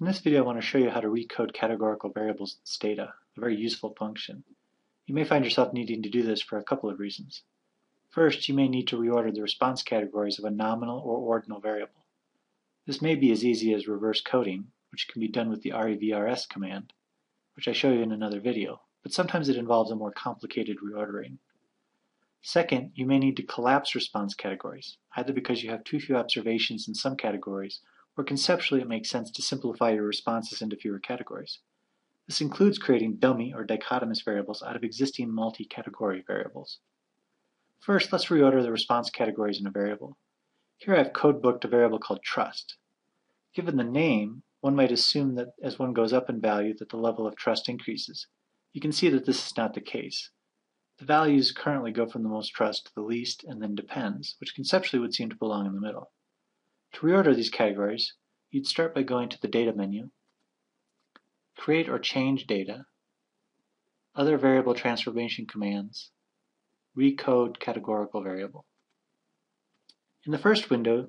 In this video I want to show you how to recode categorical variables in Stata, a very useful function. You may find yourself needing to do this for a couple of reasons. First, you may need to reorder the response categories of a nominal or ordinal variable. This may be as easy as reverse coding, which can be done with the revrs command, which I show you in another video, but sometimes it involves a more complicated reordering. Second, you may need to collapse response categories, either because you have too few observations in some categories or conceptually it makes sense to simplify your responses into fewer categories. This includes creating dummy or dichotomous variables out of existing multi-category variables. First, let's reorder the response categories in a variable. Here I've codebooked a variable called trust. Given the name, one might assume that as one goes up in value that the level of trust increases. You can see that this is not the case. The values currently go from the most trust to the least and then depends, which conceptually would seem to belong in the middle. To reorder these categories, you'd start by going to the Data menu, Create or Change Data, Other Variable Transformation Commands, Recode Categorical Variable. In the first window,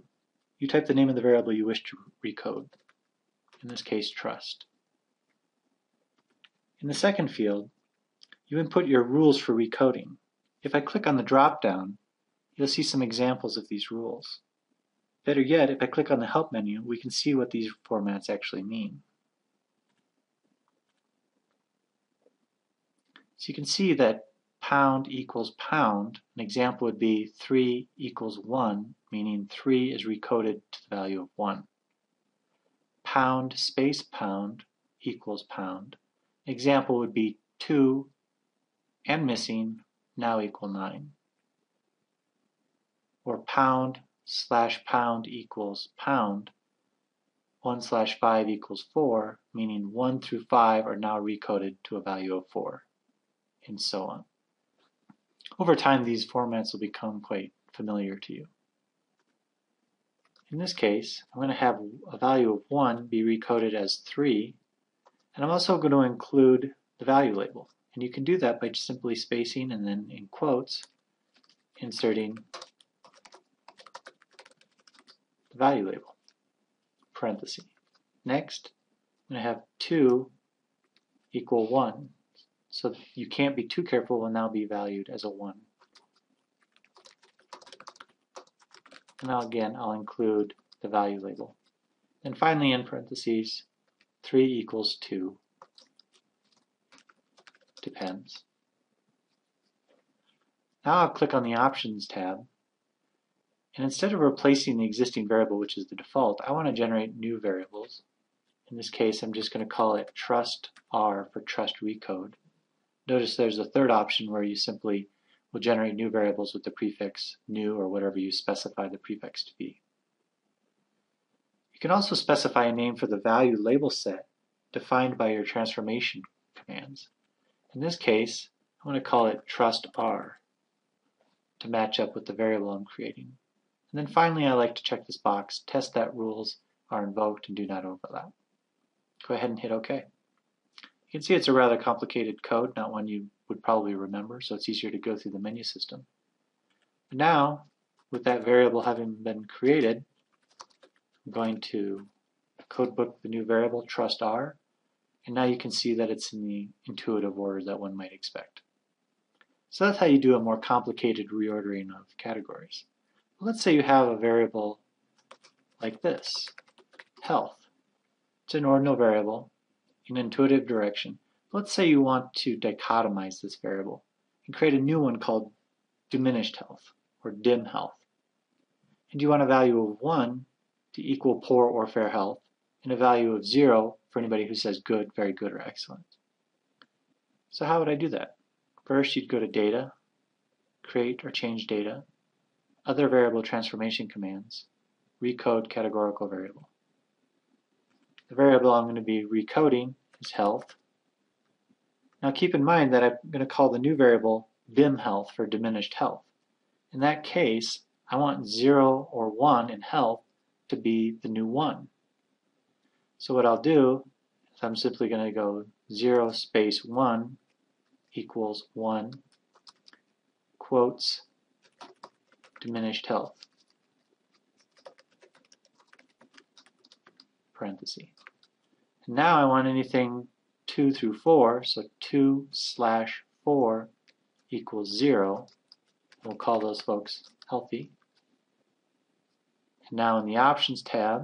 you type the name of the variable you wish to recode, in this case trust. In the second field, you input your rules for recoding. If I click on the drop-down, you'll see some examples of these rules. Better yet, if I click on the Help menu, we can see what these formats actually mean. So you can see that pound equals pound, an example would be 3 equals 1, meaning 3 is recoded to the value of 1. Pound space pound equals pound. An example would be 2 and missing now equal 9. Or pound slash pound equals pound, 1 slash 5 equals 4, meaning 1 through 5 are now recoded to a value of 4, and so on. Over time, these formats will become quite familiar to you. In this case, I'm going to have a value of 1 be recoded as 3, and I'm also going to include the value label. And you can do that by just simply spacing and then in quotes, inserting value label, parenthesis. Next, I'm going to have 2 equal 1. So you can't be too careful, will now be valued as a 1. Now again, I'll include the value label. And finally, in parentheses, 3 equals 2 depends. Now I'll click on the Options tab and instead of replacing the existing variable, which is the default, I want to generate new variables. In this case, I'm just going to call it trust R for trust recode. Notice there's a third option where you simply will generate new variables with the prefix new or whatever you specify the prefix to be. You can also specify a name for the value label set defined by your transformation commands. In this case, I want to call it trust R to match up with the variable I'm creating. And then finally, I like to check this box, test that rules are invoked and do not overlap. Go ahead and hit OK. You can see it's a rather complicated code, not one you would probably remember, so it's easier to go through the menu system. But now, with that variable having been created, I'm going to codebook the new variable, trust R, and now you can see that it's in the intuitive order that one might expect. So that's how you do a more complicated reordering of categories. Let's say you have a variable like this, health. It's an ordinal variable an intuitive direction. Let's say you want to dichotomize this variable and create a new one called diminished health or dim health. And you want a value of 1 to equal poor or fair health and a value of 0 for anybody who says good, very good, or excellent. So how would I do that? First, you'd go to Data, Create or Change Data, other variable transformation commands, recode categorical variable. The variable I'm going to be recoding is health. Now keep in mind that I'm going to call the new variable dim health for diminished health. In that case, I want 0 or 1 in health to be the new 1. So what I'll do is I'm simply going to go 0 space 1 equals 1 quotes diminished health. Parenthesis. Now I want anything 2 through 4, so 2 slash 4 equals 0. We'll call those folks healthy. And now in the Options tab,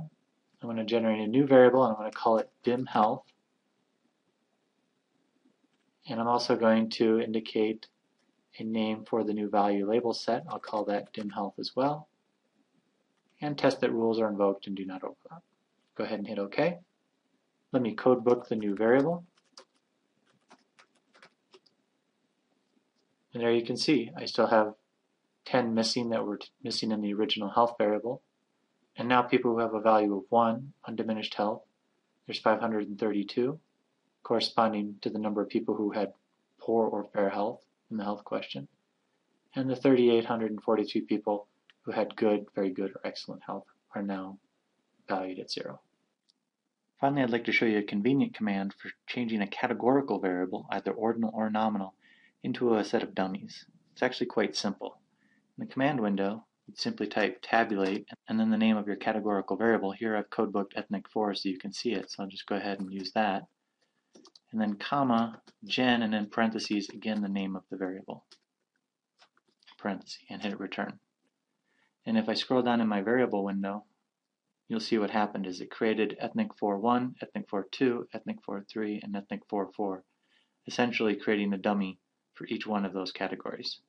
I'm going to generate a new variable and I'm going to call it dim health. And I'm also going to indicate a name for the new value label set. I'll call that dim health as well. And test that rules are invoked and do not overlap. Go ahead and hit OK. Let me codebook the new variable. And there you can see I still have 10 missing that were missing in the original health variable. And now people who have a value of 1, undiminished health, there's 532, corresponding to the number of people who had poor or fair health in the health question, and the 3,842 people who had good, very good, or excellent health are now valued at 0. Finally, I'd like to show you a convenient command for changing a categorical variable, either ordinal or nominal, into a set of dummies. It's actually quite simple. In the command window, you'd simply type tabulate and then the name of your categorical variable. Here I've codebooked ethnic 4 so you can see it, so I'll just go ahead and use that. And then comma, gen, and then parentheses, again the name of the variable. Parenthesis, and hit return. And if I scroll down in my variable window, you'll see what happened is it created ethnic 4.1, ethnic 4.2, ethnic 4.3, and ethnic 4.4, essentially creating a dummy for each one of those categories.